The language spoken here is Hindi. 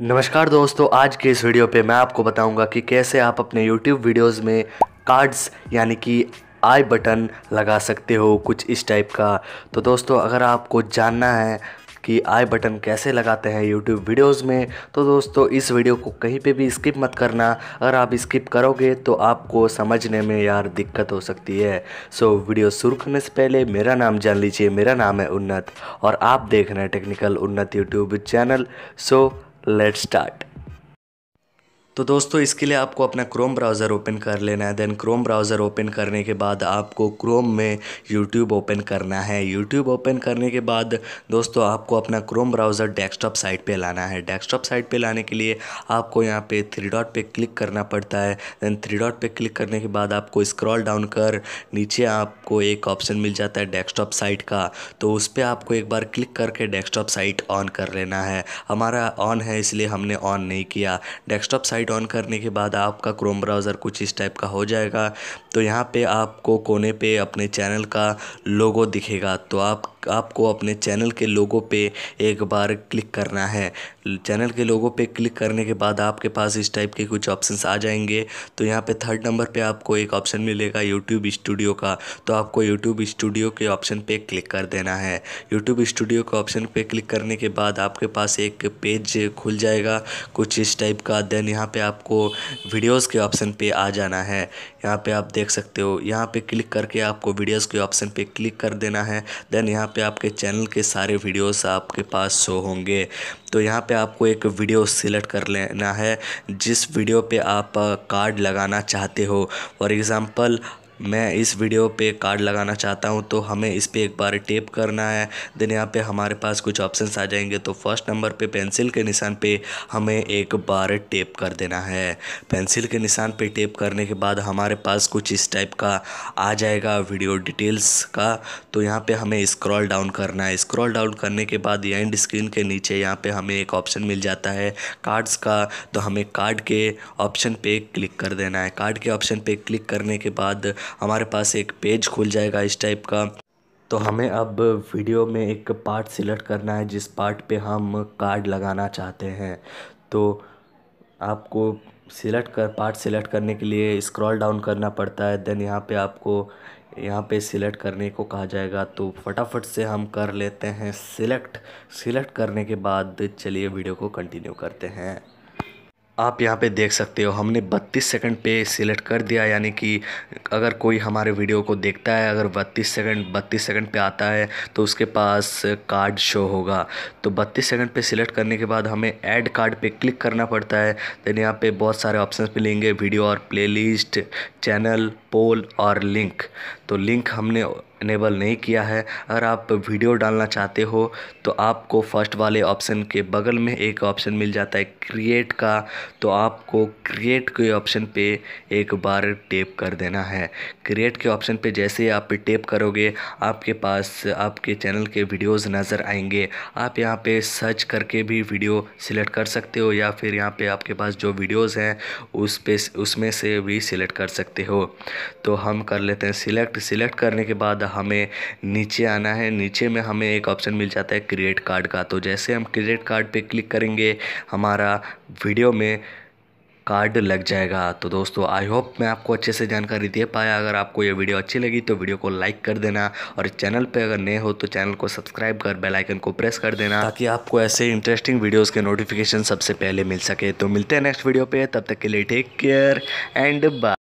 नमस्कार दोस्तों आज के इस वीडियो पे मैं आपको बताऊँगा कि कैसे आप अपने YouTube वीडियोस में कार्ड्स यानी कि आई बटन लगा सकते हो कुछ इस टाइप का। तो दोस्तों अगर आपको जानना है कि आई बटन कैसे लगाते हैं YouTube वीडियोस में तो दोस्तों इस वीडियो को कहीं पे भी स्किप मत करना। अगर आप स्किप करोगे तो आपको समझने में यार दिक्कत हो सकती है। सो so, वीडियो शुरू करने से पहले मेरा नाम जान लीजिए। मेरा नाम है उन्नत और आप देख रहे हैं technical Unnat YouTube channel so let's start. तो दोस्तों, इसके लिए आपको अपना क्रोम ब्राउज़र ओपन कर लेना है। देन क्रोम ब्राउज़र ओपन करने के बाद आपको क्रोम में यूट्यूब ओपन करना है। यूट्यूब ओपन करने के बाद दोस्तों, आपको अपना क्रोम ब्राउज़र डेस्कटॉप साइट पे लाना है। डेस्कटॉप साइट पे लाने के लिए आपको यहाँ पे थ्री डॉट पे क्लिक करना पड़ता है। देन थ्री डॉट पे क्लिक करने के बाद आपको स्क्रॉल डाउन कर नीचे आपको एक ऑप्शन मिल जाता है डेस्कटॉप साइट का। तो उस पर आपको एक बार क्लिक करके डेस्कटॉप साइट ऑन कर लेना है। हमारा ऑन है, इसलिए हमने ऑन नहीं किया। डेस्कटॉप साइट साइट ऑन करने के बाद आपका क्रोम ब्राउज़र कुछ इस टाइप का हो जाएगा। तो यहाँ पे आपको कोने पे अपने चैनल का लोगो दिखेगा। तो आप, आपको अपने चैनल के लोगो पे एक बार क्लिक करना है। चैनल के लोगो पे क्लिक करने के बाद आपके पास इस टाइप के कुछ ऑप्शंस आ जाएँगे। तो यहाँ पे थर्ड नंबर पे आपको एक ऑप्शन मिलेगा यूट्यूब स्टूडियो का। तो आपको यूट्यूब स्टूडियो के ऑप्शन पे क्लिक कर देना है। यूट्यूब स्टूडियो के ऑप्शन पे क्लिक करने के बाद आपके पास एक पेज खुल जाएगा। कुछ इस टाइप का। देन यहाँ पे आपको वीडियोस के ऑप्शन पे आ जाना है। यहाँ पे आप देख सकते हो, यहाँ पे क्लिक करके आपको वीडियोस के ऑप्शन पे क्लिक कर देना है। देन यहाँ पे आपके चैनल के सारे वीडियोस आपके पास शो होंगे। तो यहाँ पे आपको एक वीडियो सिलेक्ट कर लेना है। जिस वीडियो पे आप कार्ड लगाना चाहते हो फॉर एग्ज़ाम्पल मैं इस वीडियो पे कार्ड लगाना चाहता हूँ तो हमें इस पर एक बार टेप करना है। देन यहाँ पे हमारे पास कुछ ऑप्शंस आ जाएँगे तो फ़र्स्ट नंबर पे पेंसिल के निशान पे हमें एक बार टेप कर देना है। पेंसिल के निशान पे टेप करने के बाद हमारे पास कुछ इस टाइप का आ जाएगा वीडियो डिटेल्स का। तो यहाँ पर हमें स्क्रॉल डाउन करना है। स्क्रॉल डाउन करने के बाद एंड स्क्रीन के नीचे यहाँ पर हमें एक ऑप्शन मिल जाता है कार्ड्स का। तो हमें कार्ड के ऑप्शन पर क्लिक कर देना है। कार्ड के ऑप्शन पर क्लिक करने के बाद हमारे पास एक पेज खुल जाएगा इस टाइप का। तो हमें अब वीडियो में एक पार्ट सिलेक्ट करना है, जिस पार्ट पे हम कार्ड लगाना चाहते हैं। तो आपको सिलेक्ट कर पार्ट सिलेक्ट करने के लिए स्क्रॉल डाउन करना पड़ता है देन यहाँ पे आपको, यहाँ पे सिलेक्ट करने को कहा जाएगा। तो फटाफट से हम कर लेते हैं सिलेक्ट सिलेक्ट करने के बाद चलिए वीडियो को कंटिन्यू करते हैं। आप यहाँ पे देख सकते हो, हमने 32 सेकंड पे सिलेक्ट कर दिया, यानी कि अगर कोई हमारे वीडियो को देखता है, अगर 32 सेकंड 32 सेकंड पे आता है तो उसके पास कार्ड शो होगा। तो 32 सेकंड पे सिलेक्ट करने के बाद हमें ऐड कार्ड पे क्लिक करना पड़ता है। देन यहाँ पे बहुत सारे ऑप्शन मिलेंगे, वीडियो और प्लेलिस्ट, चैनल, पोल और लिंक। तो लिंक हमने इनेबल नहीं किया है। अगर आप वीडियो डालना चाहते हो तो आपको फ़र्स्ट वाले ऑप्शन के बगल में एक ऑप्शन मिल जाता है क्रिएट का। तो आपको क्रिएट के ऑप्शन पे एक बार टेप कर देना है। क्रिएट के ऑप्शन पे जैसे ही आप टेप करोगे, आपके पास, आपके चैनल के वीडियोस नज़र आएँगे। आप यहाँ पे सर्च करके भी वीडियो सिलेक्ट कर सकते हो, या फिर यहाँ पे आपके पास जो वीडियोस हैं, उस पे, उसमें से भी सिलेक्ट कर सकते हो। तो हम कर लेते हैं सिलेक्ट सिलेक्ट करने के बाद हमें नीचे आना है। नीचे में हमें एक ऑप्शन मिल जाता है क्रिएट कार्ड का। तो जैसे हम क्रिएट कार्ड पे क्लिक करेंगे, हमारा वीडियो में कार्ड लग जाएगा। तो दोस्तों आई होप मैं आपको अच्छे से जानकारी दे पाया। अगर आपको ये वीडियो अच्छी लगी तो वीडियो को लाइक कर देना और चैनल पे अगर नए हो तो चैनल को सब्सक्राइब कर बेल आइकन को प्रेस कर देना ताकि आपको ऐसे इंटरेस्टिंग वीडियोस के नोटिफिकेशन सबसे पहले मिल सके। तो मिलते हैं नेक्स्ट वीडियो पे। तब तक के लिए टेक केयर एंड बाय